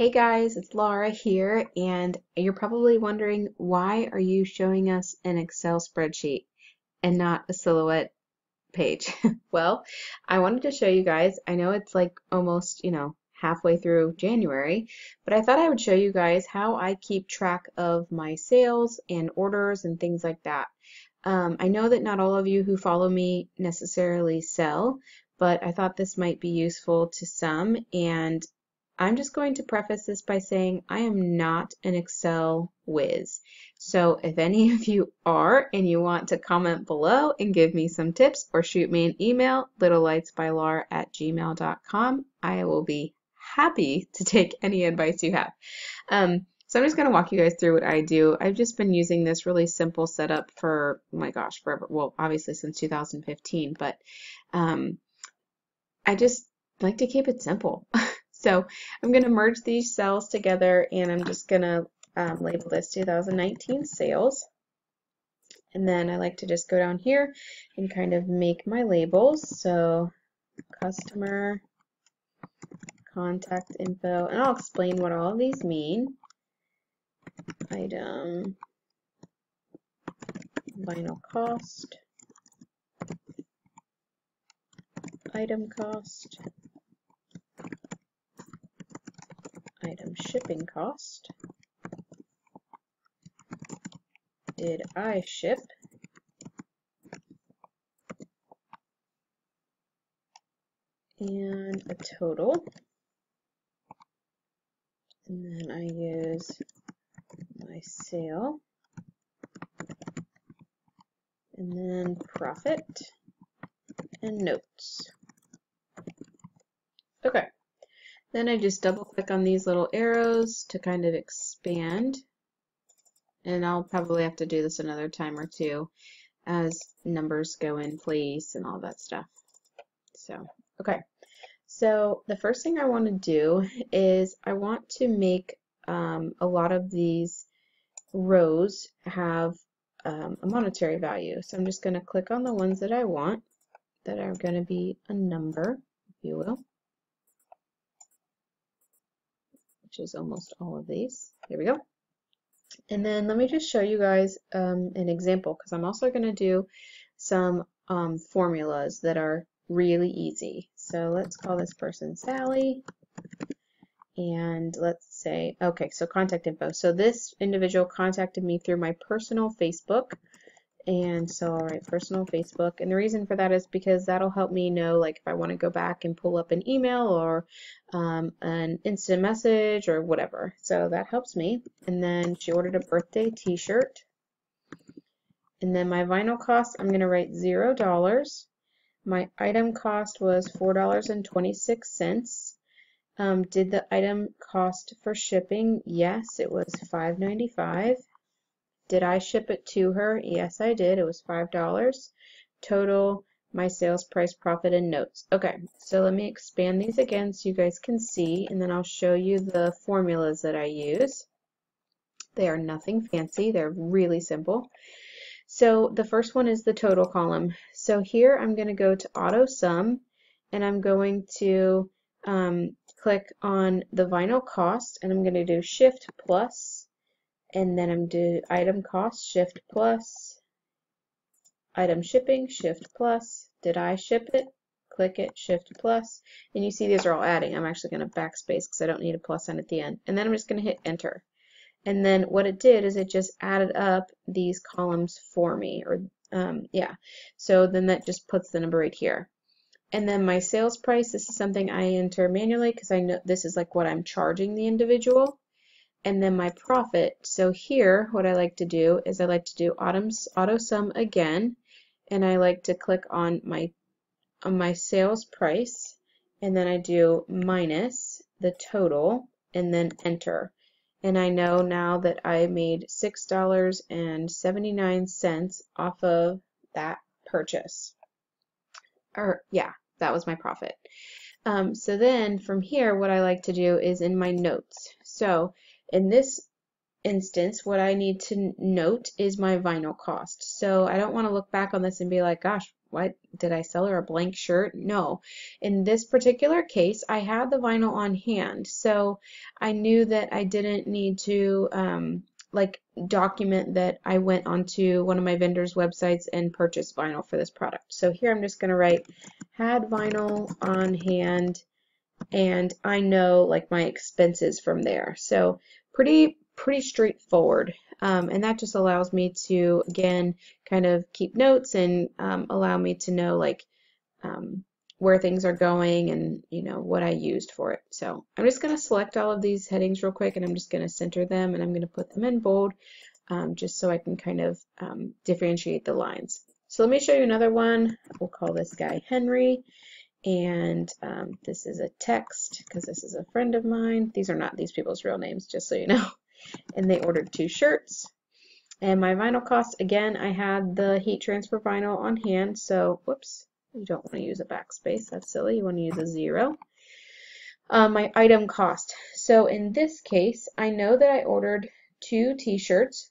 Hey guys, it's Laura here, and you're probably wondering why are you showing us an Excel spreadsheet and not a silhouette page? well, I wanted to show you guys, I know it's like almost, you know, halfway through January, but I thought I would show you guys how I keep track of my sales and orders and things like that. Um, I know that not all of you who follow me necessarily sell, but I thought this might be useful to some, and I'm just going to preface this by saying I am not an Excel whiz. So if any of you are and you want to comment below and give me some tips or shoot me an email, littlelightsbylaura at gmail.com, I will be happy to take any advice you have. Um, so I'm just going to walk you guys through what I do. I've just been using this really simple setup for, oh my gosh, forever. Well, obviously since 2015, but um, I just like to keep it simple. So I'm going to merge these cells together and I'm just going to um, label this 2019 sales. And then I like to just go down here and kind of make my labels. So customer, contact info, and I'll explain what all of these mean. Item, vinyl cost, item cost, item shipping cost. Did I ship? And a total. And then I use my sale. And then profit and notes. Okay. Then I just double click on these little arrows to kind of expand. And I'll probably have to do this another time or two as numbers go in place and all that stuff. So, okay. So the first thing I want to do is I want to make um, a lot of these rows have um, a monetary value. So I'm just going to click on the ones that I want that are going to be a number, if you will. Which is almost all of these. There we go. And then let me just show you guys um, an example because I'm also going to do some um, formulas that are really easy. So let's call this person Sally. And let's say, okay, so contact info. So this individual contacted me through my personal Facebook. And so I'll write personal Facebook. And the reason for that is because that'll help me know like if I want to go back and pull up an email or um, an instant message or whatever. So that helps me. And then she ordered a birthday t-shirt. And then my vinyl cost, I'm going to write $0. My item cost was $4.26. Um, did the item cost for shipping? Yes, it was $5.95. Did I ship it to her? Yes, I did. It was $5. Total, my sales price, profit, and notes. Okay, so let me expand these again so you guys can see, and then I'll show you the formulas that I use. They are nothing fancy. They're really simple. So the first one is the total column. So here I'm going to go to auto sum and I'm going to um, click on the vinyl cost and I'm going to do shift plus and then I'm do item cost, shift plus, item shipping, shift plus, did I ship it? Click it, shift plus, and you see these are all adding. I'm actually going to backspace because I don't need a plus sign at the end. And then I'm just going to hit enter. And then what it did is it just added up these columns for me, or um, yeah. So then that just puts the number right here. And then my sales price, this is something I enter manually because I know this is like what I'm charging the individual and then my profit. So here, what I like to do is I like to do auto sum again, and I like to click on my on my sales price, and then I do minus the total, and then enter. And I know now that I made $6.79 off of that purchase. Or, yeah, that was my profit. Um, so then from here, what I like to do is in my notes. So in this instance, what I need to note is my vinyl cost. So I don't want to look back on this and be like, gosh, what did I sell her a blank shirt? No. In this particular case, I had the vinyl on hand, so I knew that I didn't need to um, like document that I went onto one of my vendors' websites and purchased vinyl for this product. So here I'm just going to write had vinyl on hand and I know like my expenses from there. So pretty pretty straightforward. Um, and that just allows me to again kind of keep notes and um, allow me to know like um, where things are going and you know what I used for it. So I'm just going to select all of these headings real quick and I'm just going to center them and I'm going to put them in bold um, just so I can kind of um, differentiate the lines. So let me show you another one. We'll call this guy Henry and um, this is a text because this is a friend of mine. These are not these people's real names just so you know. And they ordered two shirts. And my vinyl cost, again, I had the heat transfer vinyl on hand, so whoops, you don't want to use a backspace. That's silly. You want to use a zero. Um, my item cost. So in this case, I know that I ordered two t-shirts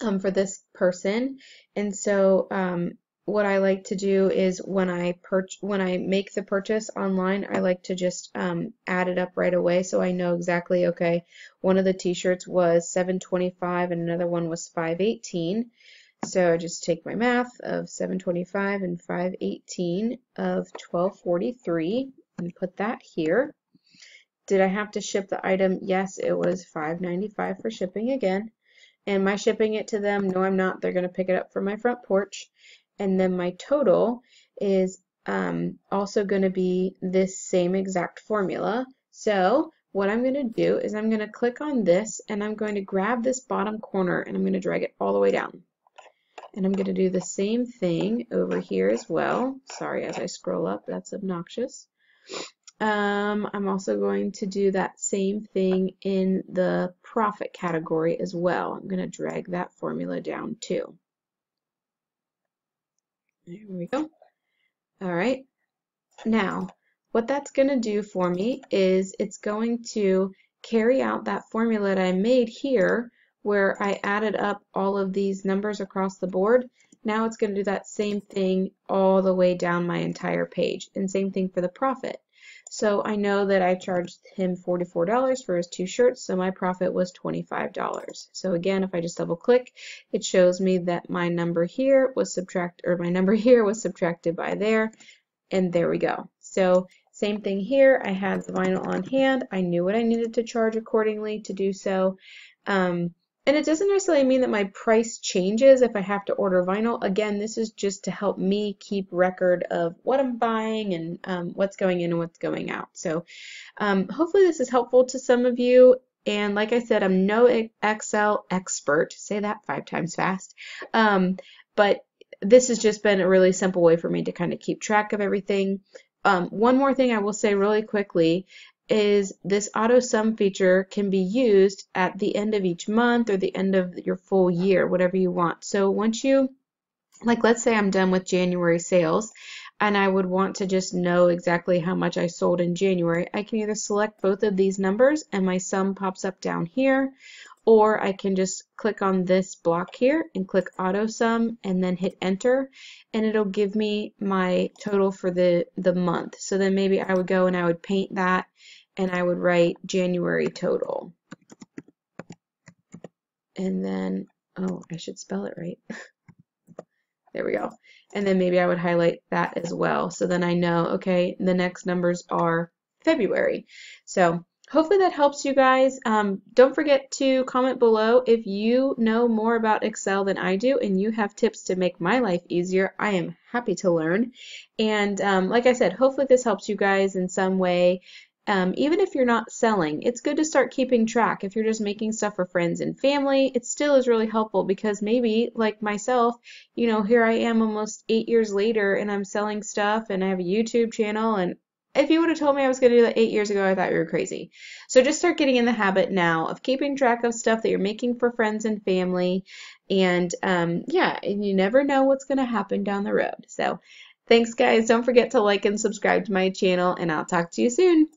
um, for this person. And so um, what I like to do is when I purch when I make the purchase online, I like to just um, add it up right away so I know exactly, okay, one of the t-shirts was 725 and another one was 518. So I just take my math of 725 and 518 of 1243 and put that here. Did I have to ship the item? Yes, it was 5.95 for shipping again. Am I shipping it to them? No, I'm not. They're going to pick it up from my front porch. And then my total is um, also going to be this same exact formula. So what I'm going to do is I'm going to click on this and I'm going to grab this bottom corner and I'm going to drag it all the way down. And I'm going to do the same thing over here as well. Sorry, as I scroll up, that's obnoxious. Um, I'm also going to do that same thing in the profit category as well. I'm going to drag that formula down too. There we go. All right. Now, what that's going to do for me is it's going to carry out that formula that I made here where I added up all of these numbers across the board. Now it's going to do that same thing all the way down my entire page. And same thing for the profit. So I know that I charged him $44 for his two shirts, so my profit was $25. So again, if I just double click, it shows me that my number here was subtract or my number here was subtracted by there, and there we go. So same thing here, I had the vinyl on hand, I knew what I needed to charge accordingly to do so. Um, and it doesn't necessarily mean that my price changes if I have to order vinyl. Again, this is just to help me keep record of what I'm buying and um, what's going in and what's going out. So um, hopefully this is helpful to some of you. And like I said, I'm no Excel expert. Say that five times fast. Um, but this has just been a really simple way for me to kind of keep track of everything. Um, one more thing I will say really quickly is this auto sum feature can be used at the end of each month or the end of your full year, whatever you want. So once you, like let's say I'm done with January sales and I would want to just know exactly how much I sold in January, I can either select both of these numbers and my sum pops up down here, or I can just click on this block here and click auto sum and then hit enter and it'll give me my total for the the month so then maybe I would go and I would paint that and I would write January total. And then, oh, I should spell it right. there we go. And then maybe I would highlight that as well. So then I know, okay, the next numbers are February. So hopefully that helps you guys. Um, don't forget to comment below if you know more about Excel than I do and you have tips to make my life easier. I am happy to learn. And um, like I said, hopefully this helps you guys in some way um, even if you're not selling, it's good to start keeping track. If you're just making stuff for friends and family, it still is really helpful because maybe, like myself, you know, here I am almost eight years later and I'm selling stuff and I have a YouTube channel. And if you would have told me I was going to do that eight years ago, I thought you were crazy. So just start getting in the habit now of keeping track of stuff that you're making for friends and family. And um, yeah, and you never know what's going to happen down the road. So thanks, guys. Don't forget to like and subscribe to my channel, and I'll talk to you soon.